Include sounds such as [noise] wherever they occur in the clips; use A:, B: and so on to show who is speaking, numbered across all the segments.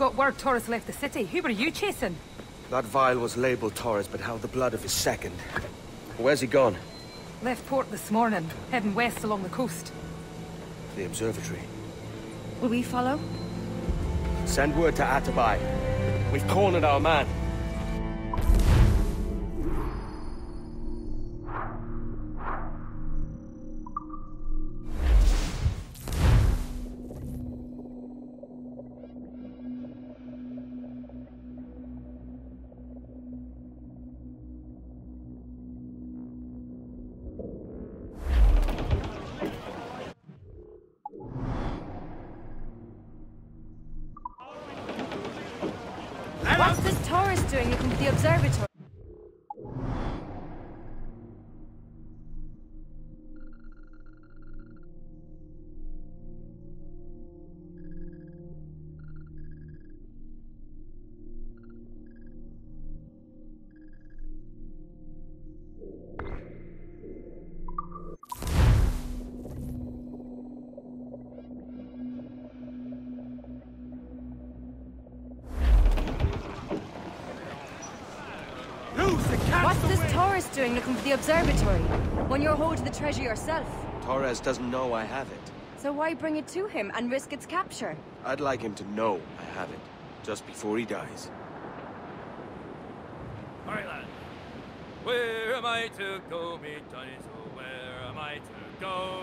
A: got word Torres left the city. Who were you chasing?
B: That vial was labeled Torres, but held the blood of his second? Where's he gone?
A: Left port this morning, heading west along the coast.
B: The observatory.
C: Will we follow?
B: Send word to Atabai. We've cornered our man.
C: Treasure yourself.
B: Torres doesn't know I have it.
C: So why bring it to him and risk its capture?
B: I'd like him to know I have it, just before he dies.
D: All right, lad. Where am I to go, me Johnny? So where am I to go?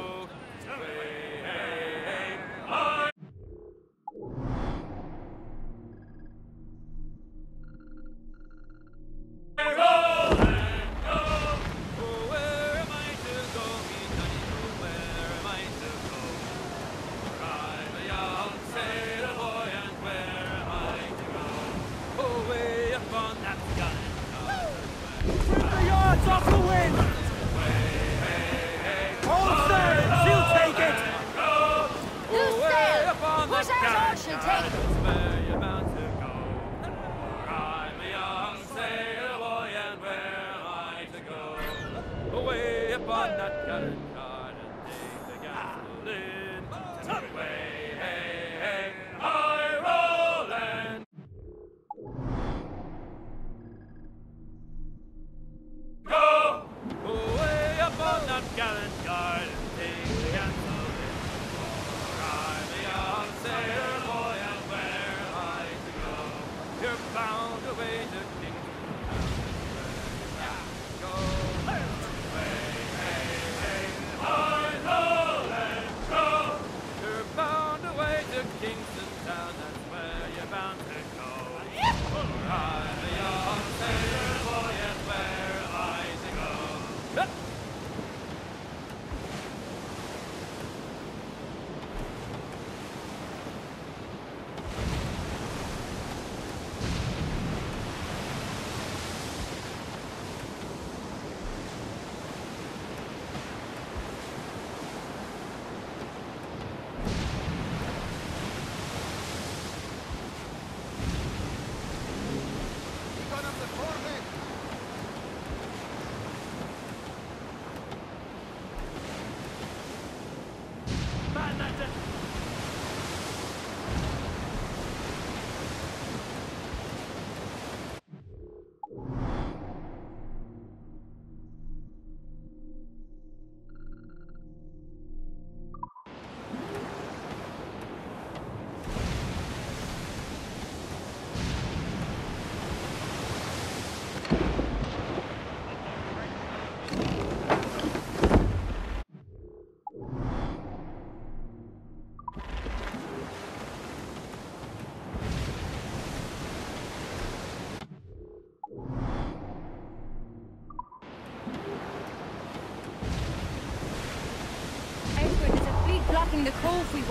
C: Cove we.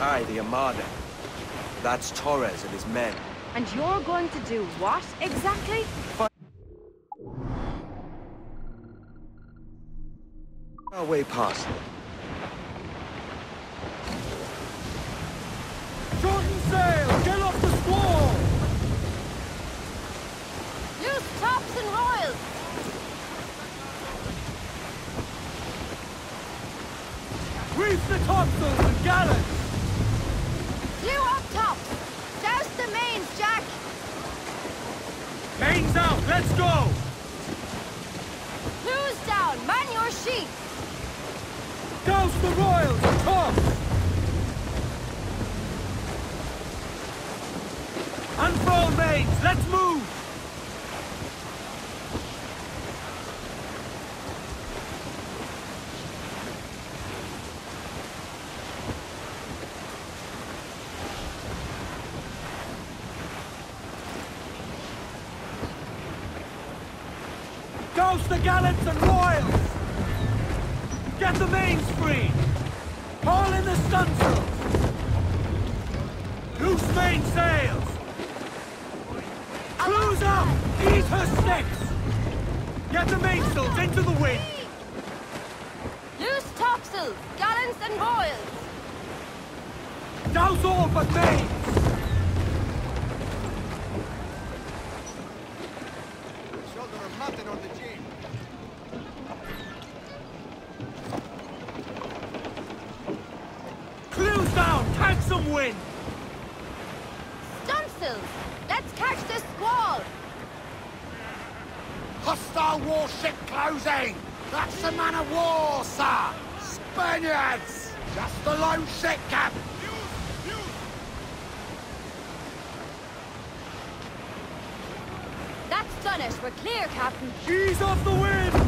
B: Aye, the Armada. That's Torres and his men.
C: And you're going to do what exactly?
B: Our way past.
E: Shorten sail! Get off the squall!
C: Loose tops and royals!
E: Reef the topsails and gallants!
C: Clew up top! Douse the mains, Jack!
E: Mains out, let's go!
C: Clews down! Man your sheets!
E: Douse the royals and tops! Unfurl mains, let's move! Douse the gallants and royals! Get the mains free! Haul in the stunsails! Loose main sails! Cruise up! Eat her sticks! Get the mainsails into the wind!
C: Loose topsails! Gallants and royals!
E: Douse all but mains!
F: Shoulder of mutton on the G.
E: Clews down! Catch some wind!
C: Stunsails! Let's catch the squall!
F: Hostile warship closing! That's the man of war, sir! Spaniards! Just a low ship, Cap!
C: That's done it. We're clear, Captain.
E: Ease off the wind!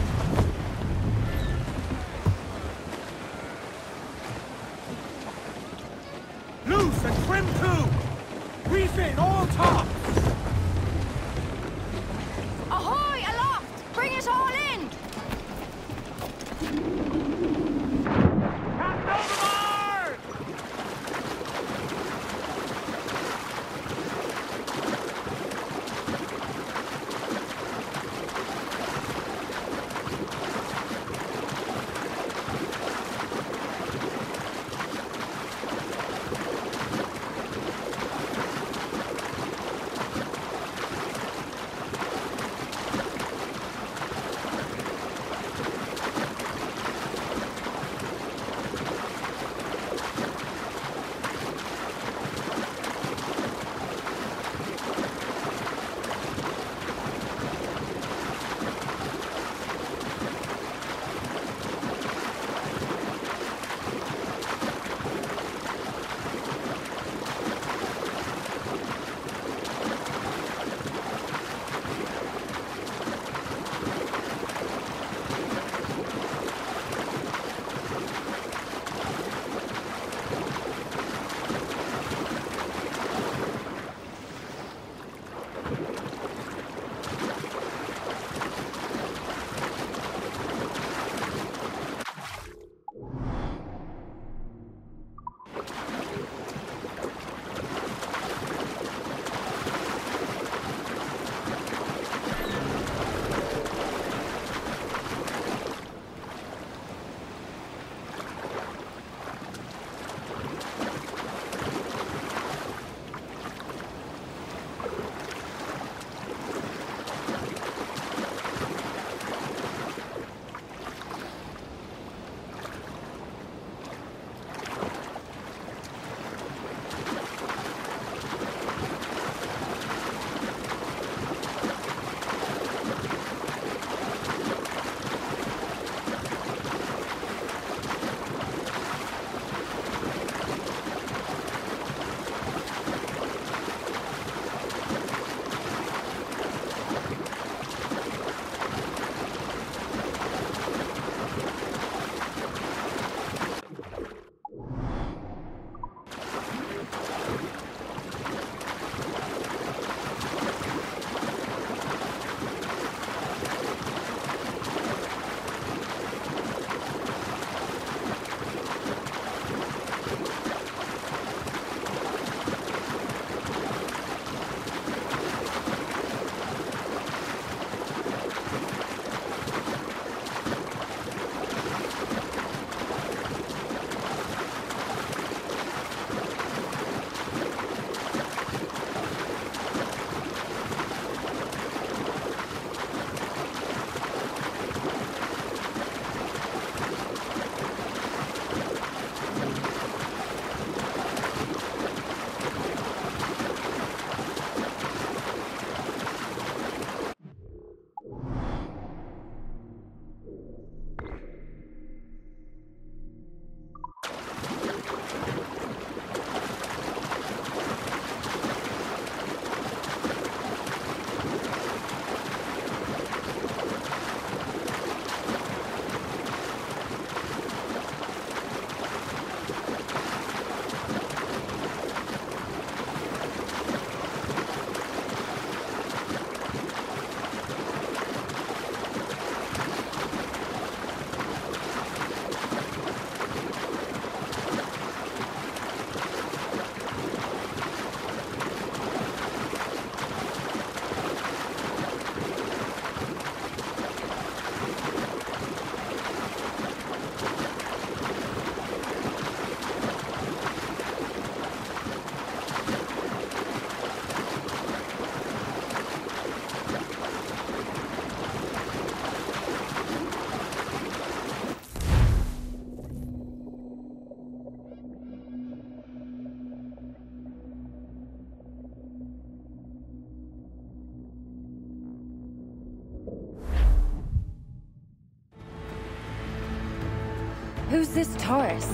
G: This Torres?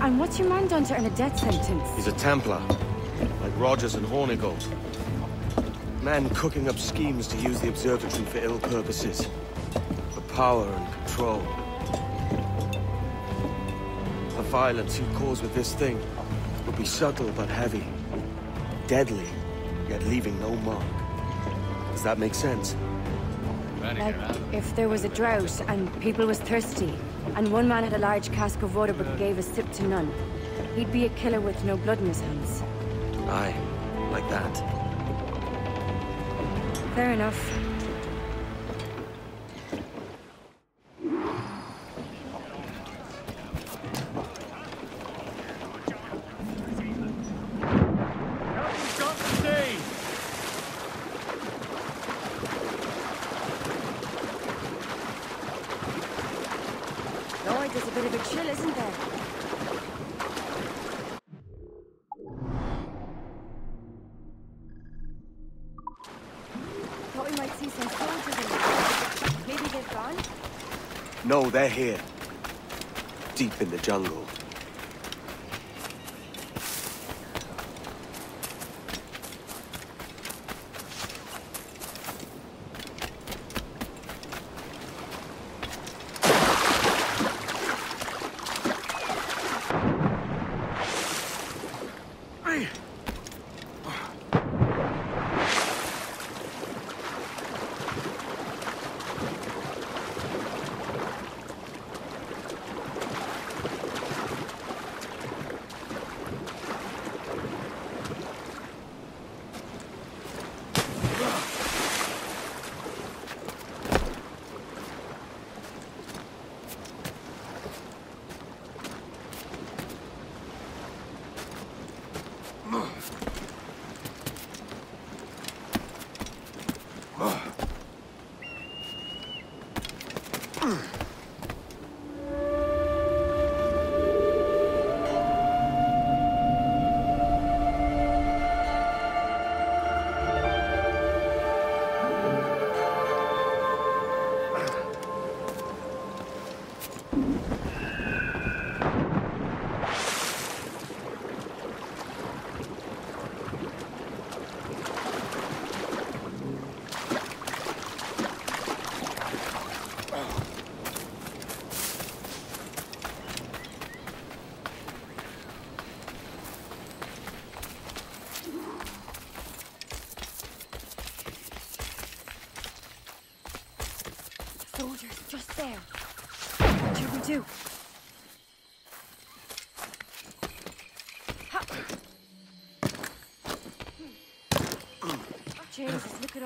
G: And what's your man done to earn a death sentence?
B: He's a Templar, like Rogers and Hornigold. Man cooking up schemes to use the observatory for ill purposes. For power and control. The violence he'd cause with this thing would be subtle but heavy. Deadly, yet leaving no mark. Does that make sense?
G: Like, if there was a drought and people was thirsty, and one man had a large cask of water but gave a sip to none, he'd be a killer with no blood in his hands.
B: Aye, like that.
G: Fair enough.
D: Got to see!
G: There's a bit of a chill, isn't there?
B: No, they're here. Deep in the jungle.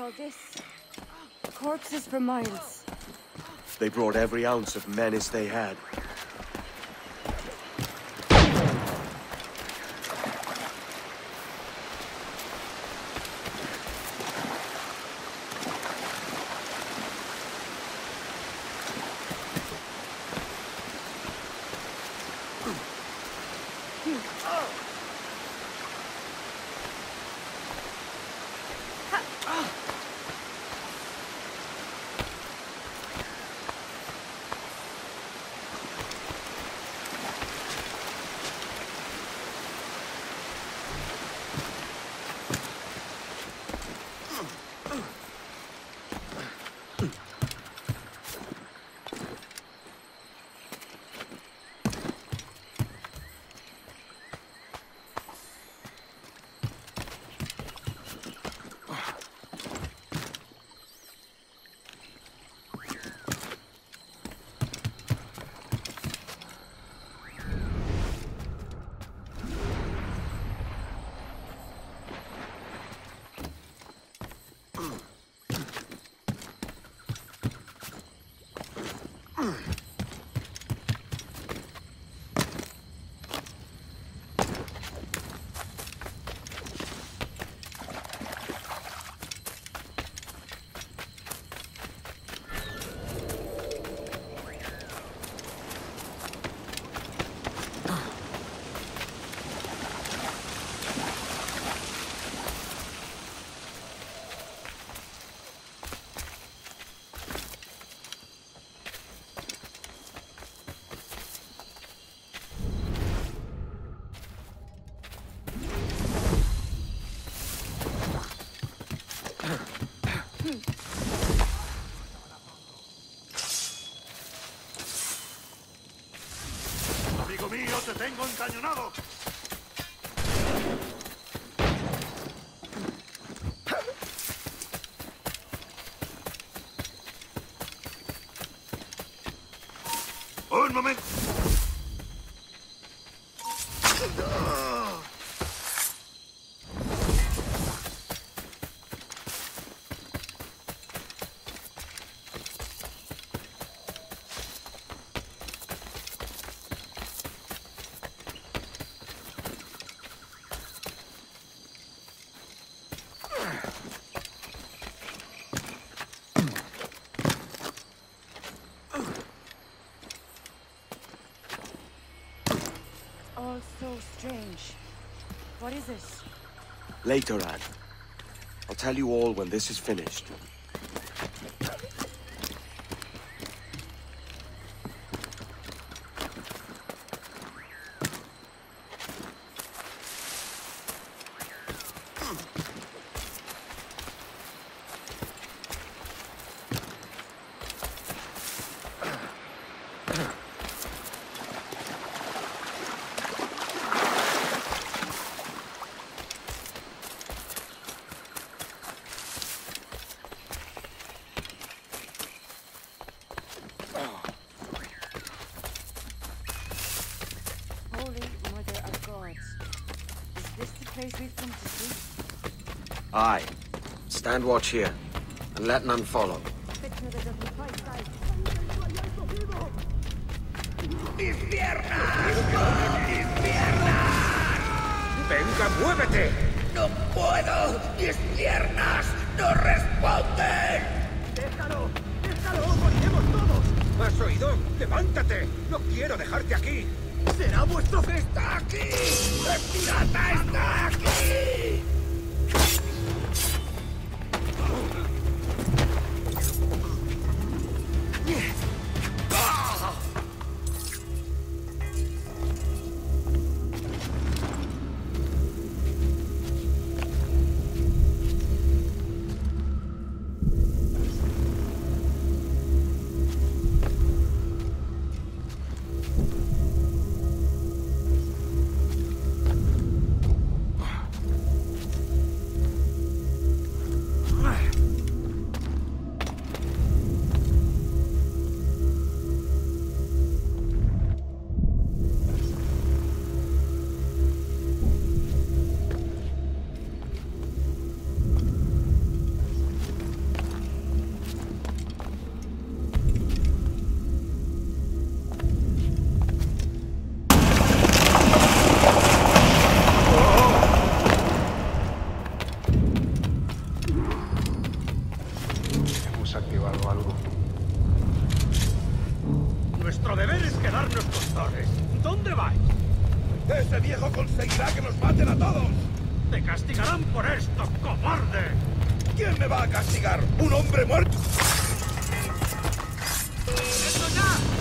G: All this. Corpses for miles.
B: They brought every ounce of menace they had.
F: Te tengo encañonado! ¡Un momento!
B: Later, Anne. I'll tell you all when this is finished.
E: Aye. Stand watch here, and let none follow.
F: ¡Venga, muévete! ¡No puedo! ¡Mis piernas no responden! ¡Déjalo! ¡Déjalo! ¡Moriremos todos! ¿Has oído? ¡Levántate! ¡No quiero dejarte aquí! ¡Será vuestro... ¡Está aquí! ¡El pirata está aquí! Nuestro deber es quedarnos con Torres. ¿Dónde vais? Ese viejo conseguirá que nos maten a todos. Te castigarán por esto, cobarde. ¿Quién me va a castigar? ¿Un hombre muerto? ¡Eso ya!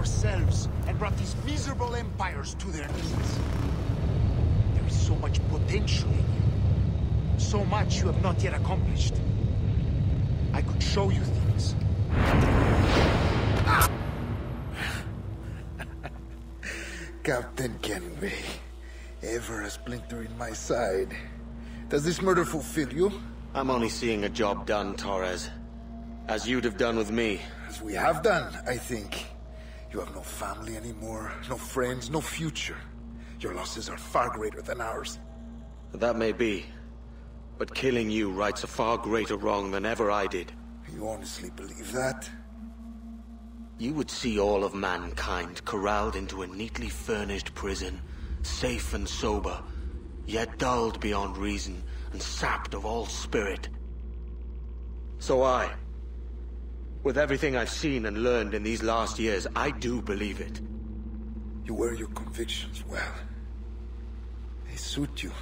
H: Ourselves and brought these miserable empires to their knees. There is so much potential in you. So much you have not yet accomplished. I could show you things. [laughs]
I: Captain Kenway, ever a splinter in my side. Does this murder fulfill you?
B: I'm only seeing a job done, Torres. As you'd have done with me.
I: As we have done, I think. You have no family anymore, no friends, no future. Your losses are far greater than ours.
B: That may be. But killing you rights a far greater wrong than ever I did.
I: You honestly believe that?
B: You would see all of mankind corralled into a neatly furnished prison, safe and sober, yet dulled beyond reason and sapped of all spirit. So I, with everything I've seen and learned in these last years, I do believe it.
I: You wear your convictions well. They suit you.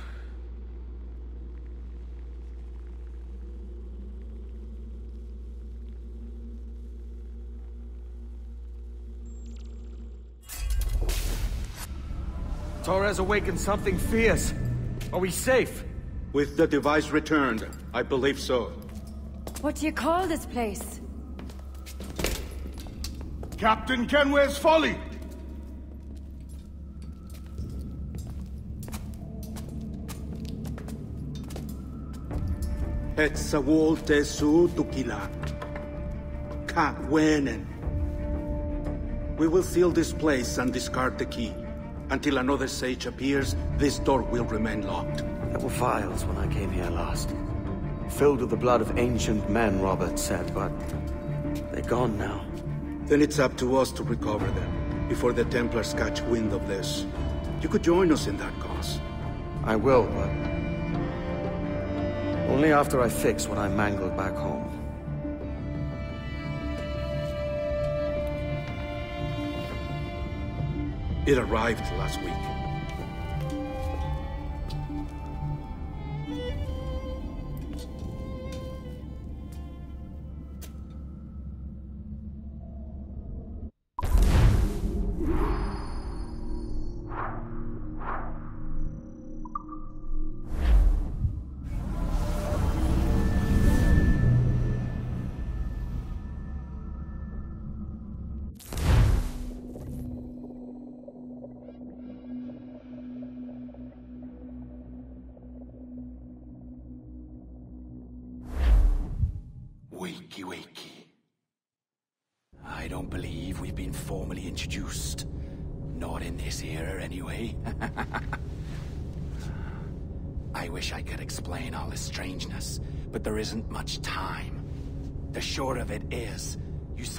B: Torres awakened something fierce. Are we safe?
J: With the device returned, I believe so.
G: What do you call this place?
J: Captain Kenway's Folly! Etsawol Tesu Tukila. Wenen. We will seal this place and discard the key. Until another sage appears, this door will remain locked.
B: There were vials when I came here last. Filled with the blood of ancient men, Robert said, but they're gone now.
J: Then it's up to us to recover them, before the Templars catch wind of this. You could join us in that cause.
B: I will, but... Only after I fix what I mangled back home.
J: It arrived last week.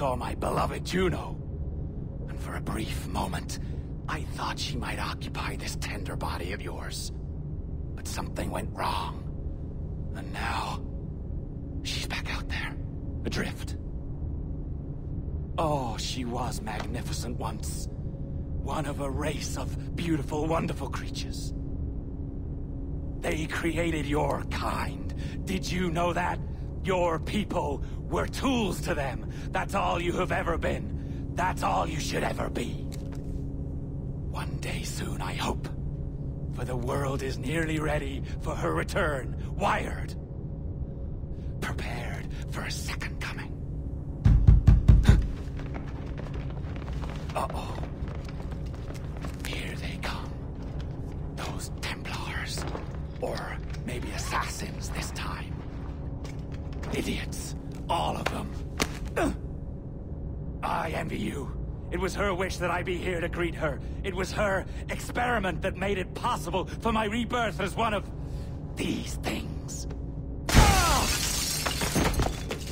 K: Saw my beloved Juno. And for a brief moment, I thought she might occupy this tender body of yours. But something went wrong. And now, she's back out there, adrift. Oh, she was magnificent once. One of a race of beautiful, wonderful creatures. They created your kind. Did you know that? Your people were tools to them. That's all you have ever been. That's all you should ever be. One day soon, I hope. For the world is nearly ready for her return. Wired. Prepared for a second coming. [gasps] Uh-oh. Idiots. All of them. [clears throat] I envy you. It was her wish that I be here to greet her. It was her experiment that made it possible for my rebirth as one of these things. Ah!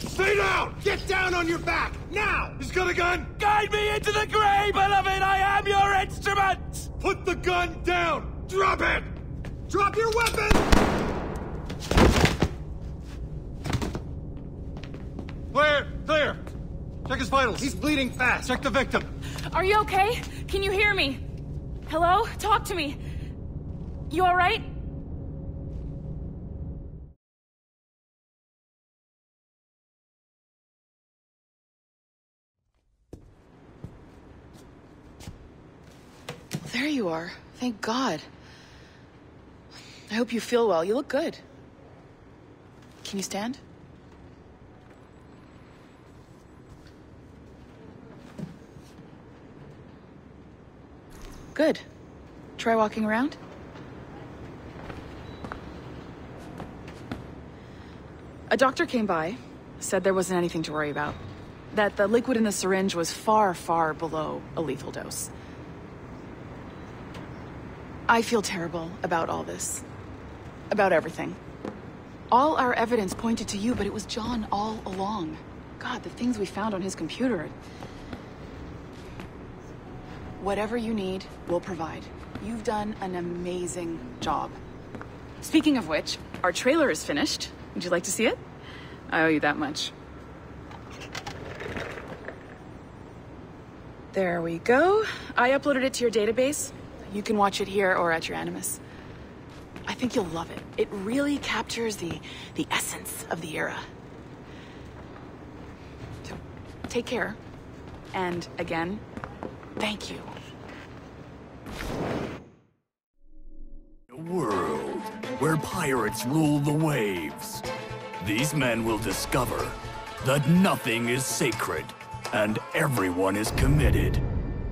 F: Stay down! Get down on your back! Now! He's got a gun!
K: Guide me into the grave, beloved! I am your instrument!
F: Put the gun down! Drop it! Drop your weapon! Clear! Clear! Check his vitals. He's bleeding fast. Check the victim.
A: Are you okay? Can you hear me? Hello? Talk to me. You alright?
L: There you are. Thank God. I hope you feel well. You look good. Can you stand? Good. Try walking around. A doctor came by, said there wasn't anything to worry about. That the liquid in the syringe was far, far below a lethal dose. I feel terrible about all this. About everything. All our evidence pointed to you, but it was John all along. God, the things we found on his computer. Whatever you need, we'll provide. You've done an amazing job. Speaking of which, our trailer is finished. Would you like to see it? I owe you that much. There we go. I uploaded it to your database. You can watch it here or at your Animus. I think you'll love it. It really captures the the essence of the era. So, take care. And again, thank you.
M: A world where pirates rule the waves. These men will discover that nothing is sacred and everyone is committed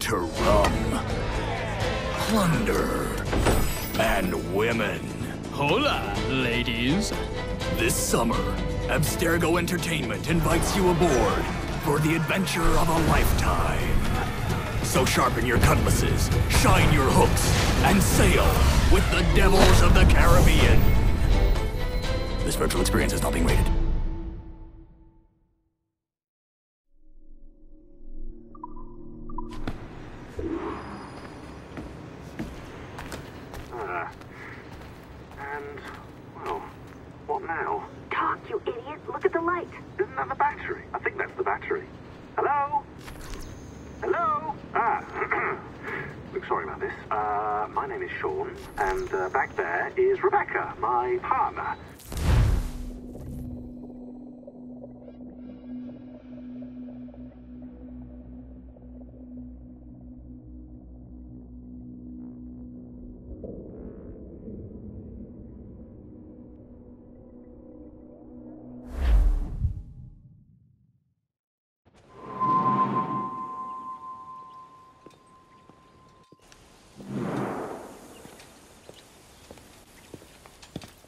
M: to rum, plunder, and women.
N: Hola, ladies.
M: This summer, Abstergo Entertainment invites you aboard for the adventure of a lifetime. So sharpen your cutlasses, shine your hooks, and sail with the devils of the Caribbean. This virtual experience is not being rated.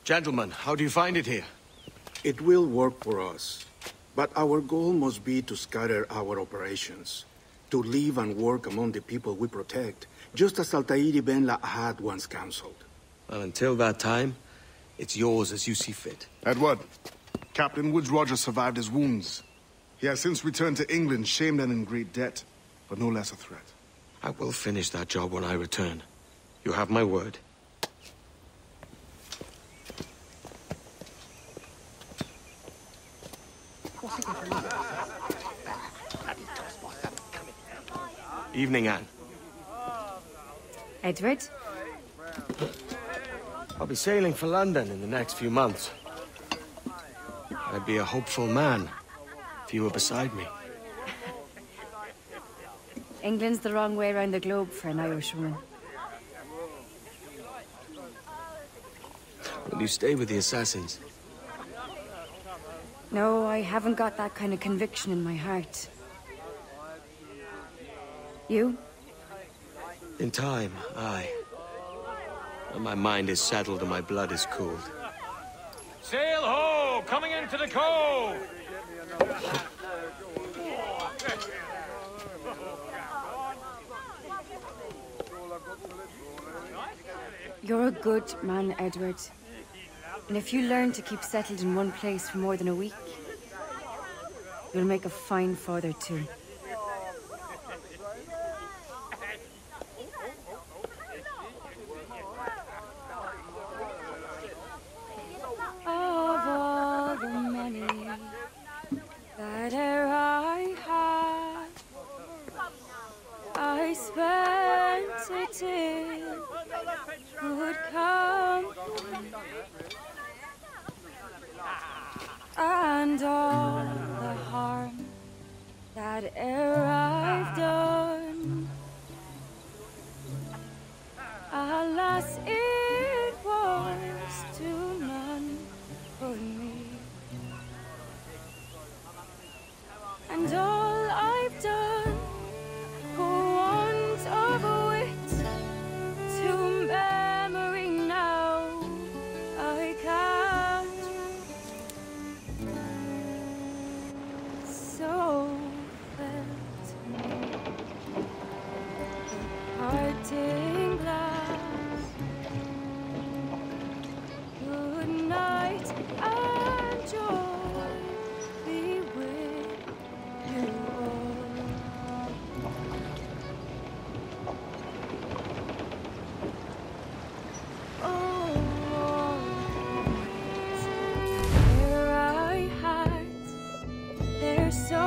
B: Gentlemen, how do you find it here?
J: It will work for us. But our goal must be to scatter our operations. To live and work among the people we protect, just as Altair ibn La'ahad once counseled.
B: Well, until that time, it's yours as you see fit.
O: Edward, Captain Woodes Rogers survived his wounds. He has since returned to England, shamed and in great debt, but no less a threat.
B: I will finish that job when I return. You have my word. Evening, Anne.
G: Edward?
B: I'll be sailing for London in the next few months. I'd be a hopeful man if you were beside me. [laughs]
G: England's the wrong way around the globe for an Irishwoman.
B: Will you stay with the Assassins?
G: No, I haven't got that kind of conviction in my heart. You?
B: In time, aye. When my mind is settled and my blood is cooled.
D: Sail ho! Coming into the cove!
G: You're a good man, Edward. And if you learn to keep settled in one place for more than a week, you'll make a fine father too. Of all the money that e'er I had, I spent it in good company. And all the harm that e'er they're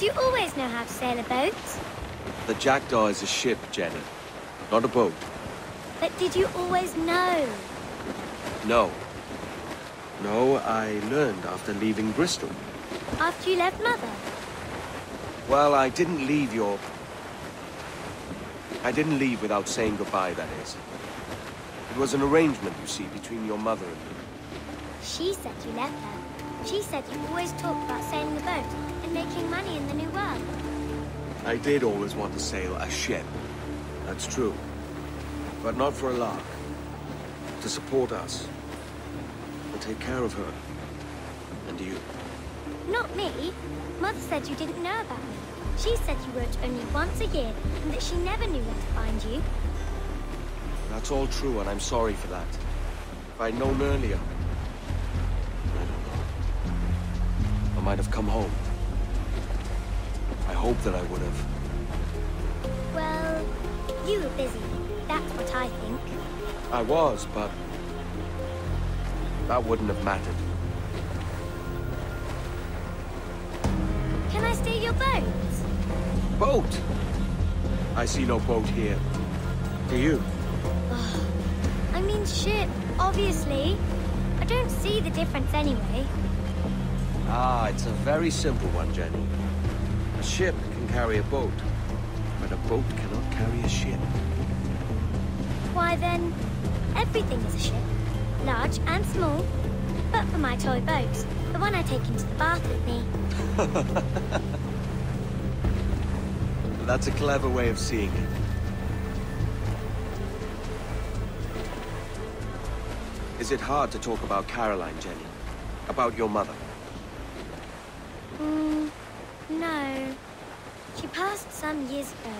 P: did you always know how to sail a boat?
B: The Jackdaw is a ship, Jenny. Not a boat.
P: But did you always know?
B: No. No, I learned after leaving Bristol.
P: After you left Mother?
B: Well, I didn't leave your... I didn't leave without saying goodbye, that is. It was an arrangement, you see, between your mother and me.
P: She said you left her. She said you always talked about sailing the boat making money in the New World.
B: I did always want to sail a ship. That's true. But not for a lark. To support us. To take care of her. And you.
P: Not me. Mother said you didn't know about me. She said you wrote only once a year and that she never knew where to find you.
B: That's all true, and I'm sorry for that. If I'd known earlier... I don't know. I might have come home. I hope that I would have.
P: Well, you were busy. That's what I think.
B: I was, but... That wouldn't have mattered.
P: Can I steal your boat?
B: Boat? I see no boat here. Do you?
P: I mean ship, obviously. I don't see the difference anyway.
B: Ah, it's a very simple one, Jenny. A ship can carry a boat, but a boat cannot carry a ship.
P: Why then, everything is a ship. Large and small. But for my toy boat, the one I take into the bath with me. [laughs]
B: That's a clever way of seeing it. Is it hard to talk about Caroline, Jenny? About your mother?
P: Mm, no. She passed some years ago.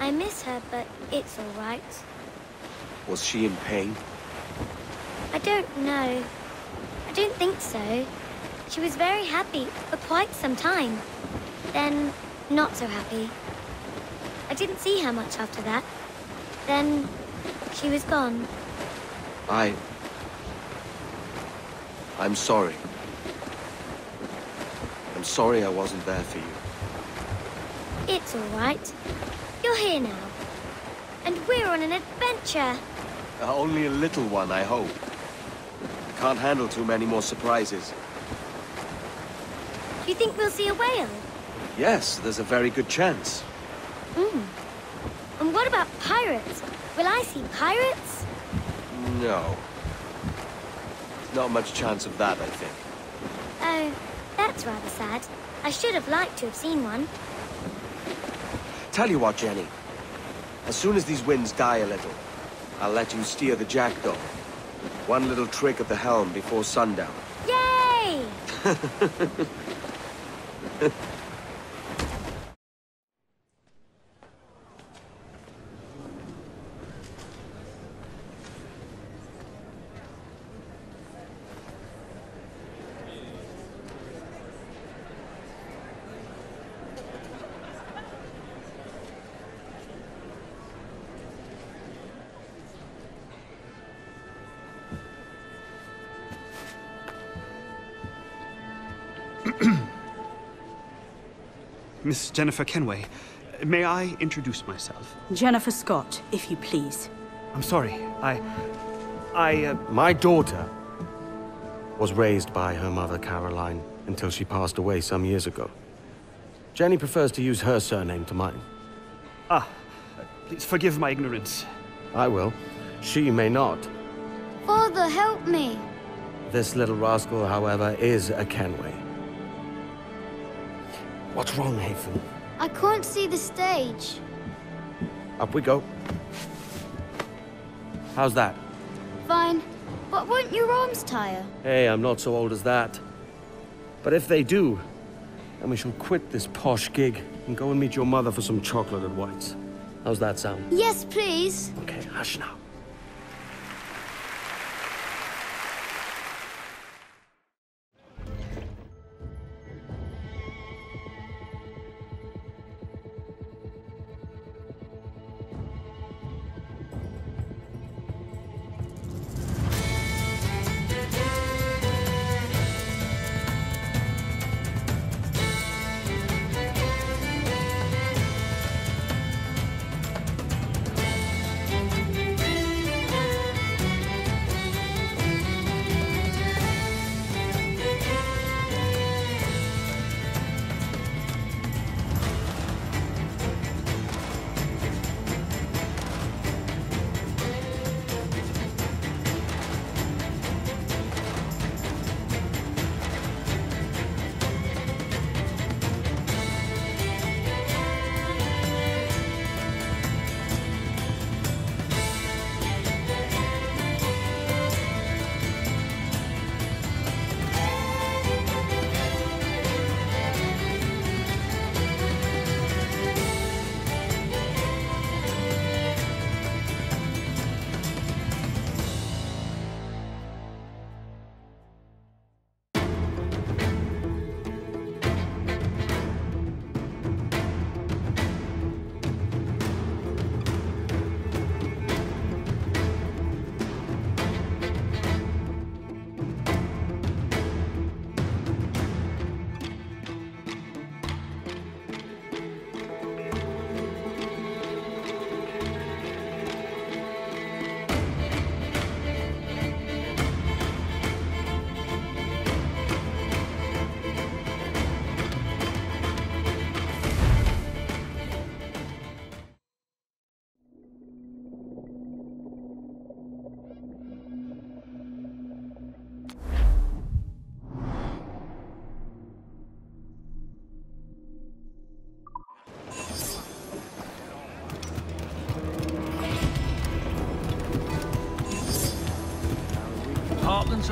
P: I miss her, but it's all right.
B: Was she in pain?
P: I don't know. I don't think so. She was very happy for quite some time. Then, not so happy. I didn't see her much after that. Then, she was gone.
B: I... I'm sorry. Sorry I wasn't there for you.
P: It's all right. You're here now. And we're on an adventure.
B: Uh, only a little one, I hope. Can't handle too many more surprises.
P: Do you think we'll see a whale?
B: Yes, there's a very good chance.
P: Hmm. And what about pirates? Will I see pirates?
B: No. Not much chance of that, I think.
P: Oh, that's rather sad. I should have liked to have seen one.
B: Tell you what, Jenny. As soon as these winds die a little, I'll let you steer the Jackdaw. One little trick at the helm before sundown.
P: Yay! [laughs] [clears throat]
Q: Miss Jennifer Kenway, may I introduce myself?
R: Jennifer Scott, if you please.
Q: I'm sorry, I... I, uh...
S: My daughter was raised by her mother, Caroline, until she passed away some years ago. Jenny prefers to use her surname to mine.
Q: Ah, please forgive my ignorance.
S: I will. She may not.
T: Father, help me.
S: This little rascal, however, is a Kenway. What's wrong, Haytham?
T: I can't see the stage.
S: Up we go. How's that?
T: Fine. But won't your arms tire?
S: Hey, I'm not so old as that. But if they do, then we shall quit this posh gig and go and meet your mother for some chocolate at White's. How's that sound?
T: Yes, please.
S: Okay, hush now.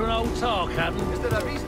D: An old tar cabin. Is there a reason?